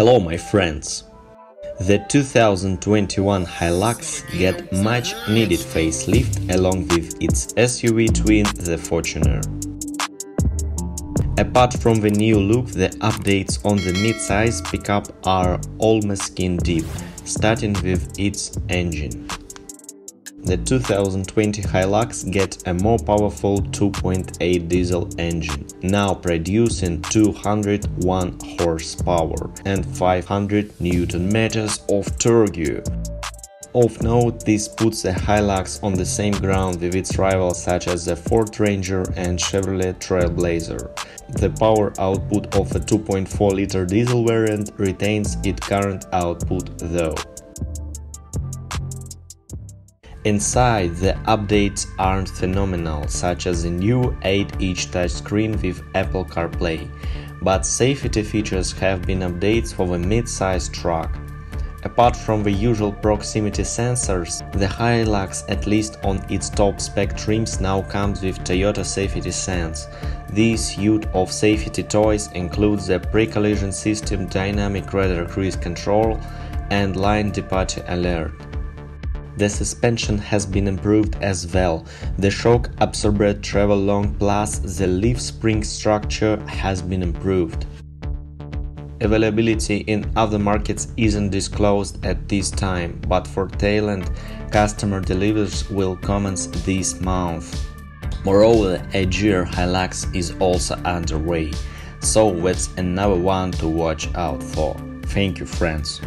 Hello my friends! The 2021 Hilux get much needed facelift along with its SUV twin the Fortuner. Apart from the new look, the updates on the mid-size pickup are almost skin deep, starting with its engine the 2020 Hilux get a more powerful 2.8 diesel engine, now producing 201 horsepower and 500 Newton meters of torque. Of note, this puts the Hilux on the same ground with its rivals such as the Ford Ranger and Chevrolet Trailblazer. The power output of a 2.4-liter diesel variant retains its current output though. Inside, the updates aren't phenomenal, such as a new 8-inch touchscreen with Apple CarPlay, but safety features have been updates for the mid-sized truck. Apart from the usual proximity sensors, the Hilux, at least on its top spec trims, now comes with Toyota Safety Sense. This suite of safety toys includes the pre-collision system, dynamic radar cruise control, and lane departure alert. The suspension has been improved as well. The shock absorber travel long plus the leaf spring structure has been improved. Availability in other markets isn't disclosed at this time, but for Thailand, customer deliveries will commence this month. Moreover, a GR Hilux is also underway, so that's another one to watch out for. Thank you friends.